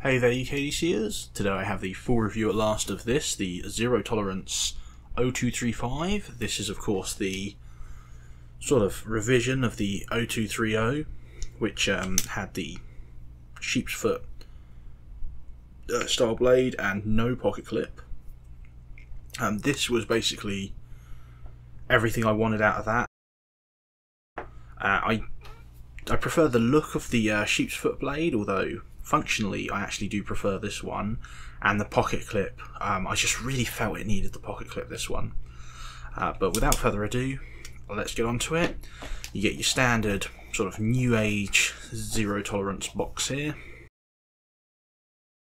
Hey there, UKDCers. Today I have the full review at last of this, the Zero Tolerance 0235. This is, of course, the sort of revision of the 0230, which um, had the sheep's foot uh, style blade and no pocket clip. Um, this was basically everything I wanted out of that. Uh, I I prefer the look of the uh, sheep's foot blade, although functionally I actually do prefer this one. And the pocket clip, um, I just really felt it needed the pocket clip this one. Uh, but without further ado, let's get on to it. You get your standard sort of new age zero tolerance box here.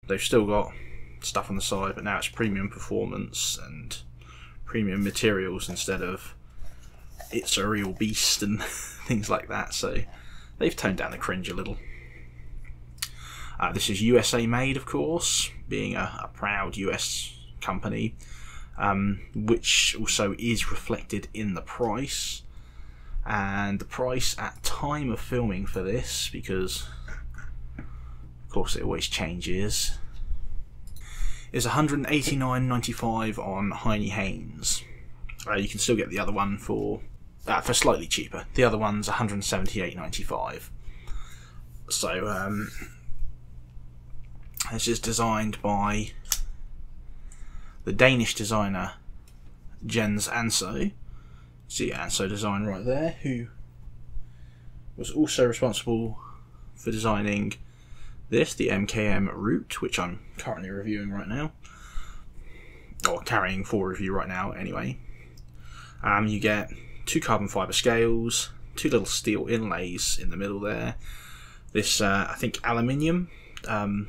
They've still got stuff on the side, but now it's premium performance and premium materials instead of it's a real beast and things like that. So they've toned down the cringe a little. Uh, this is USA made, of course, being a, a proud US company, um, which also is reflected in the price. And the price at time of filming for this, because of course it always changes, is 189.95 on Heinnie Haynes. Uh, you can still get the other one for uh, for slightly cheaper. The other one's 178.95. So um, this is designed by the Danish designer Jens Anso. See Anso Design right there, who was also responsible for designing this, the MKM Root, which I'm currently reviewing right now, or carrying for review right now anyway. Um, you get two carbon fibre scales, two little steel inlays in the middle there. This, uh, I think, aluminium um,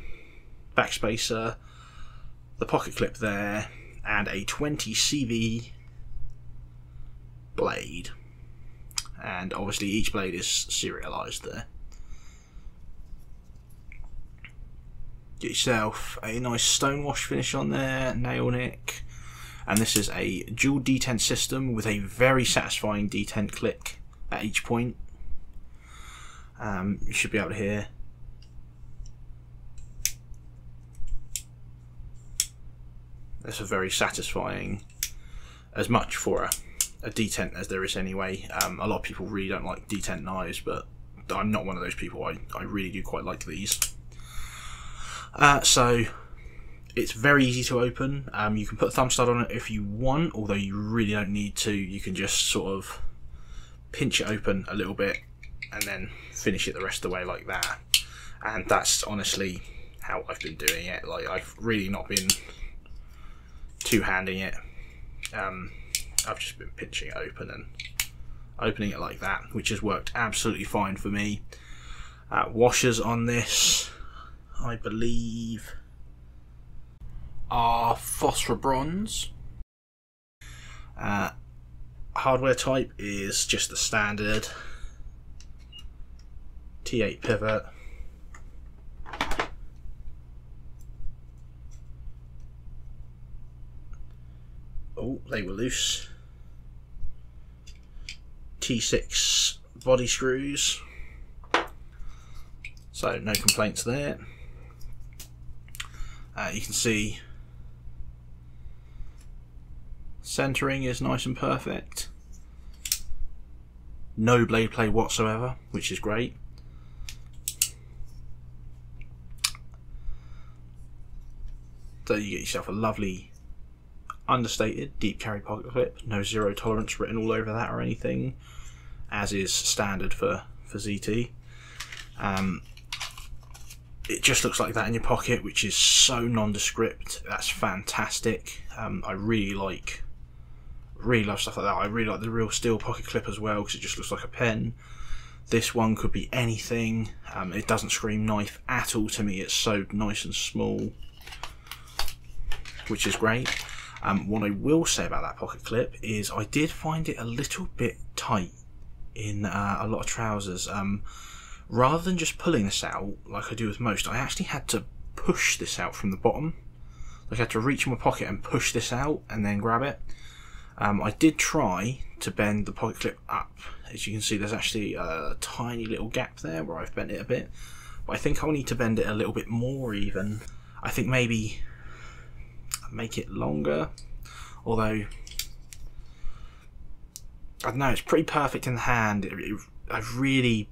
backspacer, the pocket clip there, and a 20 CV blade. And obviously, each blade is serialized there. Get yourself a nice stonewash finish on there, nail nick. And this is a dual detent system with a very satisfying detent click at each point. Um, you should be able to hear That's a very satisfying, as much for a, a detent as there is anyway. Um, a lot of people really don't like detent knives, but I'm not one of those people. I, I really do quite like these. Uh, so it's very easy to open. Um, you can put a thumb stud on it if you want, although you really don't need to. You can just sort of pinch it open a little bit and then finish it the rest of the way like that. And that's honestly how I've been doing it. Like I've really not been two-handing it. Um, I've just been pinching it open and opening it like that, which has worked absolutely fine for me. Uh, washers on this, I believe, are phosphor bronze. Uh, hardware type is just the standard T8 pivot they were loose. T6 body screws. So no complaints there. Uh, you can see centering is nice and perfect. No blade play whatsoever, which is great. So you get yourself a lovely understated deep carry pocket clip, no zero tolerance written all over that or anything, as is standard for for ZT. Um, it just looks like that in your pocket, which is so nondescript. That's fantastic. Um, I really like, really love stuff like that. I really like the real steel pocket clip as well because it just looks like a pen. This one could be anything. Um, it doesn't scream knife at all to me. It's so nice and small, which is great. Um, what I will say about that pocket clip is I did find it a little bit tight in uh, a lot of trousers. Um, rather than just pulling this out like I do with most, I actually had to push this out from the bottom. Like I had to reach in my pocket and push this out and then grab it. Um, I did try to bend the pocket clip up. As you can see, there's actually a tiny little gap there where I've bent it a bit. But I think I'll need to bend it a little bit more even. I think maybe make it longer. Although, I don't know, it's pretty perfect in the hand. It, it, I've really,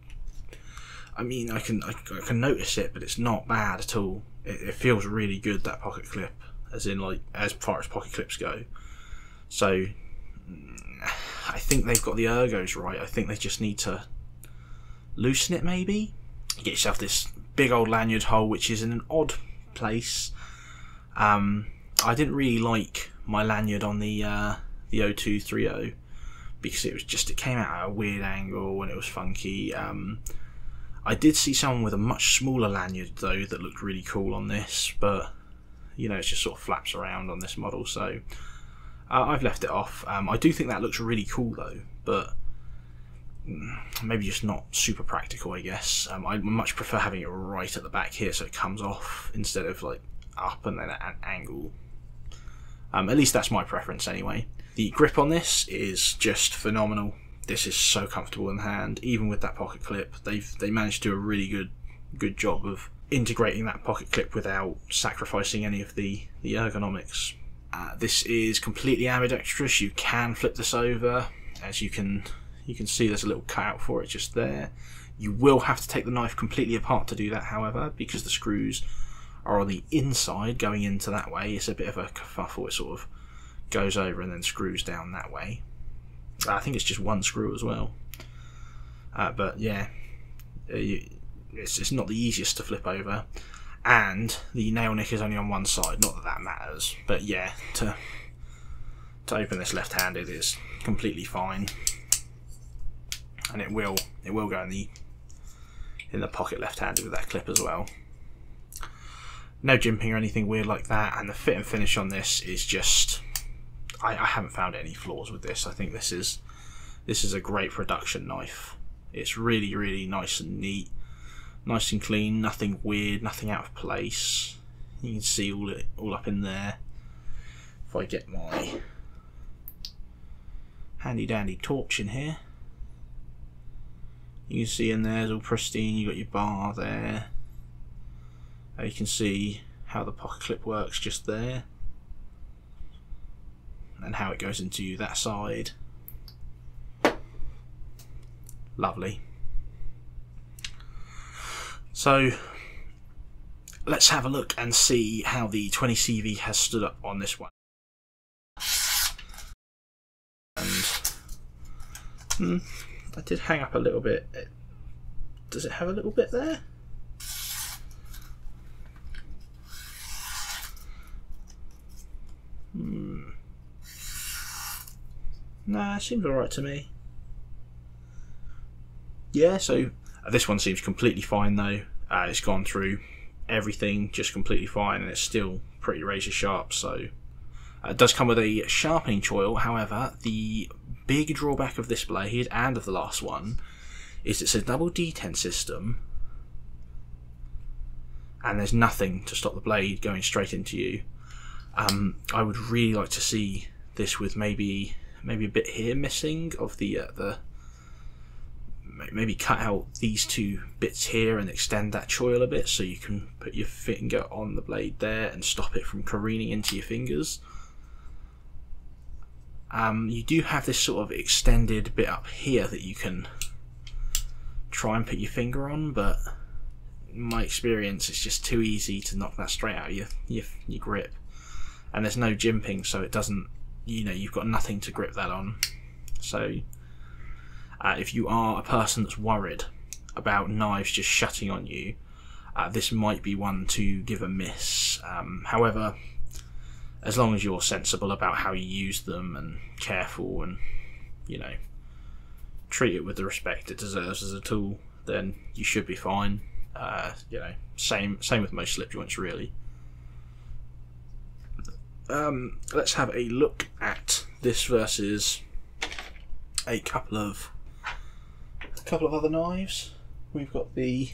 I mean, I can I, I, can notice it, but it's not bad at all. It, it feels really good that pocket clip, as in like as far as pocket clips go. So, I think they've got the ergos right. I think they just need to loosen it maybe. You get yourself this big old lanyard hole, which is in an odd place. Um, I didn't really like my lanyard on the uh, the 0230 because it was just it came out at a weird angle and it was funky. Um, I did see someone with a much smaller lanyard though that looked really cool on this, but you know it just sort of flaps around on this model, so uh, I've left it off. Um, I do think that looks really cool though, but mm, maybe just not super practical, I guess. Um, I much prefer having it right at the back here so it comes off instead of like up and then at an angle um, at least that's my preference anyway. The grip on this is just phenomenal. This is so comfortable in hand, even with that pocket clip. They've they managed to do a really good good job of integrating that pocket clip without sacrificing any of the the ergonomics. Uh, this is completely ambidextrous. You can flip this over, as you can you can see. There's a little cutout for it just there. You will have to take the knife completely apart to do that, however, because the screws are on the inside going into that way. It's a bit of a kerfuffle. It sort of goes over and then screws down that way. I think it's just one screw as well. Uh, but yeah, uh, it's, it's not the easiest to flip over. And the nail nick is only on one side. Not that that matters. But yeah, to to open this left-handed is completely fine. And it will it will go in the in the pocket left-handed with that clip as well no jimping or anything weird like that and the fit and finish on this is just I, I, haven't found any flaws with this. I think this is this is a great production knife. It's really really nice and neat. Nice and clean nothing weird nothing out of place. You can see all it all up in there. If I get my handy dandy torch in here you can see in there it's all pristine you got your bar there uh, you can see how the pocket clip works just there and how it goes into that side. Lovely. So let's have a look and see how the 20CV has stood up on this one. And hmm, I did hang up a little bit. Does it have a little bit there? Hmm. Nah, seems alright to me. Yeah, so uh, this one seems completely fine though. Uh, it's gone through everything just completely fine and it's still pretty razor sharp so uh, it does come with a sharpening choil however the big drawback of this blade and of the last one is it's a double detent system and there's nothing to stop the blade going straight into you um, I would really like to see this with maybe maybe a bit here missing of the uh, the maybe cut out these two bits here and extend that choil a bit so you can put your finger on the blade there and stop it from careening into your fingers. Um, you do have this sort of extended bit up here that you can try and put your finger on, but my experience it's just too easy to knock that straight out of your, your, your grip and there's no jimping, so it doesn't. You know, you've got nothing to grip that on. So, uh, if you are a person that's worried about knives just shutting on you, uh, this might be one to give a miss. Um, however, as long as you're sensible about how you use them and careful and you know treat it with the respect it deserves as a tool, then you should be fine. Uh, you know, same same with most slip joints really um, let's have a look at this versus a couple of a couple of other knives. We've got the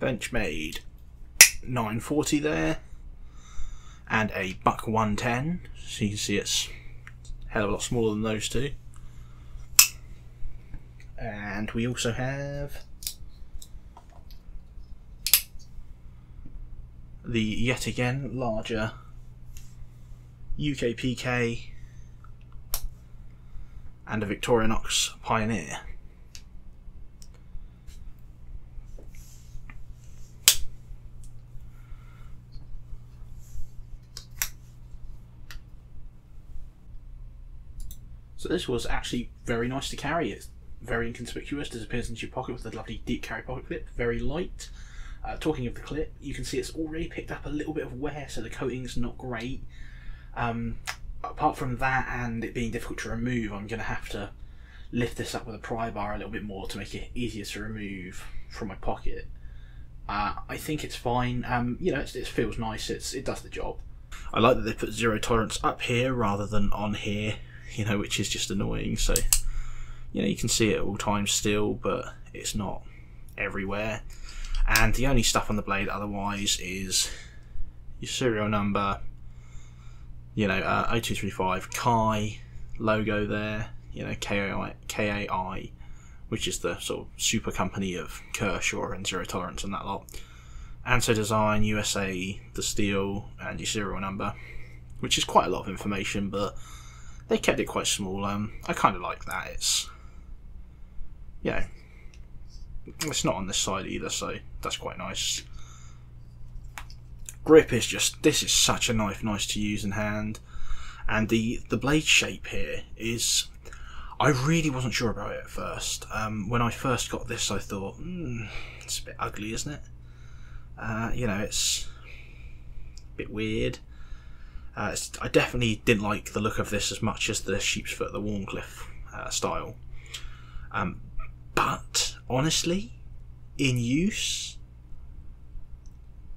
Benchmade 940 there, and a Buck 110. So you can see it's hell of a lot smaller than those two. And we also have the yet again larger UKPK and a Victorinox Pioneer. So this was actually very nice to carry. It's very inconspicuous, disappears into your pocket with a lovely deep carry pocket clip, very light. Uh, talking of the clip, you can see it's already picked up a little bit of wear, so the coating's not great. Um, apart from that and it being difficult to remove, I'm going to have to lift this up with a pry bar a little bit more to make it easier to remove from my pocket. Uh, I think it's fine. Um, you know, it feels nice. It's it does the job. I like that they put zero tolerance up here rather than on here you know, which is just annoying. So, you know, you can see it at all times still, but it's not everywhere. And the only stuff on the blade otherwise is your serial number, you know, uh, 0235 Kai logo there, you know, KAI, which is the sort of super company of Kershaw and Zero Tolerance and that lot. Anso Design, USA, the steel, and your serial number, which is quite a lot of information, but they kept it quite small. Um, I kind of like that. It's yeah, it's not on this side either, so that's quite nice. Grip is just this is such a knife, nice to use in hand, and the the blade shape here is. I really wasn't sure about it at first. Um, when I first got this, I thought, mm, it's a bit ugly, isn't it? Uh, you know, it's a bit weird. Uh, I definitely didn't like the look of this as much as the sheep's foot, the Wharncliffe uh, style. Um, but honestly, in use,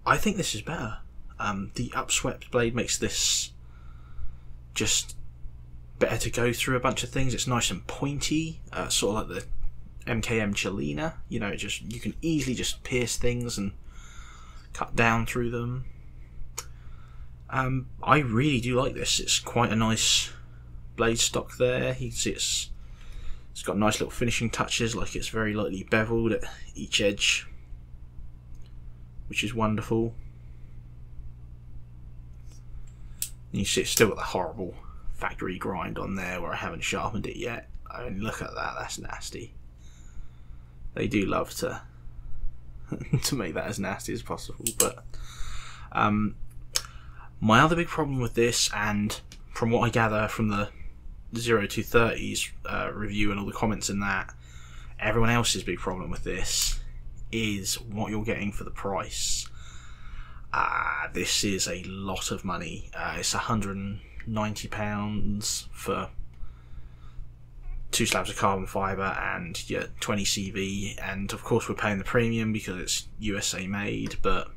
I think this is better. Um, the upswept blade makes this just better to go through a bunch of things. It's nice and pointy, uh, sort of like the MKM Chilena. You know, just you can easily just pierce things and cut down through them. Um, I really do like this. It's quite a nice blade stock there. You can see it's it's got nice little finishing touches, like it's very lightly beveled at each edge, which is wonderful. And you see it's still got the horrible factory grind on there where I haven't sharpened it yet. I mean, look at that, that's nasty. They do love to to make that as nasty as possible, but um, my other big problem with this, and from what I gather from the 0230's uh, review and all the comments in that, everyone else's big problem with this is what you're getting for the price. Uh, this is a lot of money. Uh, it's £190 for two slabs of carbon fibre and your 20 CV, and of course, we're paying the premium because it's USA made, but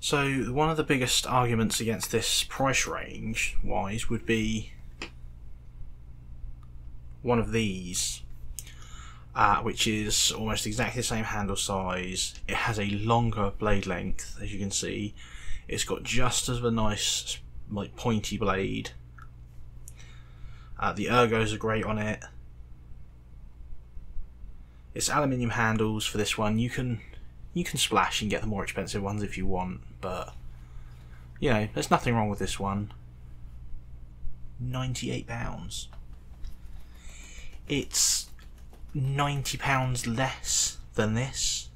so one of the biggest arguments against this price range wise would be one of these uh, which is almost exactly the same handle size. It has a longer blade length as you can see. It's got just as a nice like pointy blade. Uh, the ergos are great on it. It's aluminium handles for this one. You can you can splash and get the more expensive ones if you want but you know, there's nothing wrong with this one. £98. It's £90 less than this.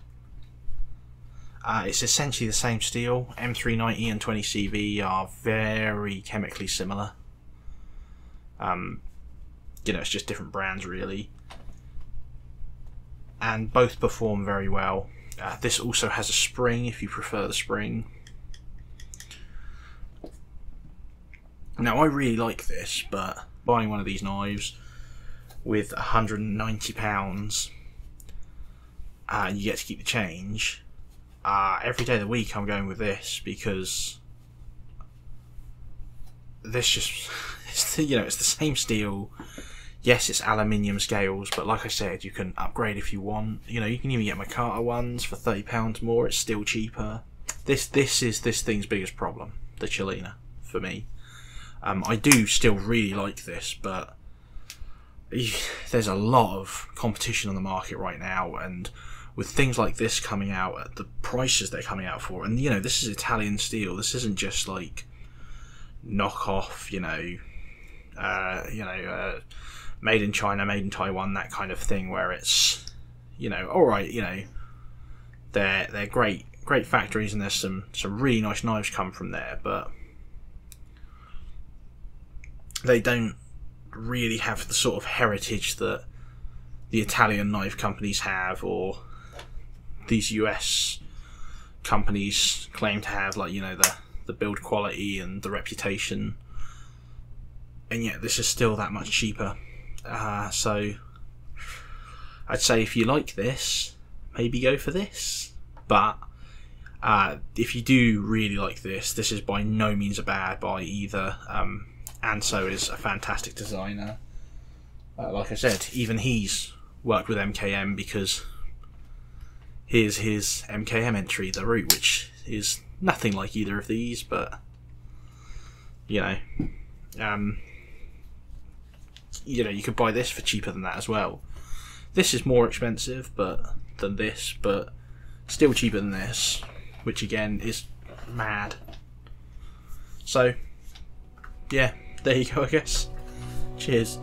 Uh, it's essentially the same steel. M390 and 20CV are very chemically similar. Um, you know, it's just different brands really. And both perform very well. Uh, this also has a spring if you prefer the spring. Now I really like this, but buying one of these knives with £190 and you get to keep the change, uh, every day of the week I'm going with this because this just, it's the, you know, it's the same steel. Yes, it's aluminium scales, but like I said, you can upgrade if you want. You know, you can even get Micarta ones for thirty pounds more. It's still cheaper. This this is this thing's biggest problem, the Chilena, for me. Um, I do still really like this, but there's a lot of competition on the market right now, and with things like this coming out at the prices they're coming out for, and you know, this is Italian steel. This isn't just like knockoff, you know, uh, you know, uh, made in China, made in Taiwan, that kind of thing, where it's, you know, all right, you know, they're they're great, great factories, and there's some some really nice knives come from there, but they don't really have the sort of heritage that the Italian knife companies have, or these US companies claim to have, like you know the the build quality and the reputation, and yet this is still that much cheaper. Uh, so I'd say if you like this, maybe go for this. But uh, if you do really like this, this is by no means a bad buy either. Um, Anso is a fantastic designer. Uh, like I said, even he's worked with MKM because here's his MKM entry, the Root, which is nothing like either of these, but you know, um, you know, you could buy this for cheaper than that as well. This is more expensive, but than this, but still cheaper than this, which again is mad. So, yeah, there you go, I guess. Cheers.